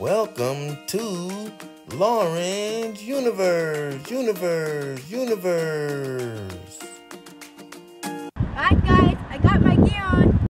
Welcome to Lauren's Universe, Universe, Universe. Alright guys, I got my gear on.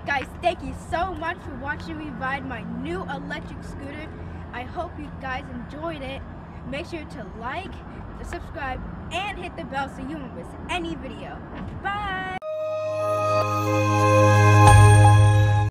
Alright guys, thank you so much for watching me ride my new electric scooter. I hope you guys enjoyed it. Make sure to like, to subscribe, and hit the bell so you won't miss any video. Bye!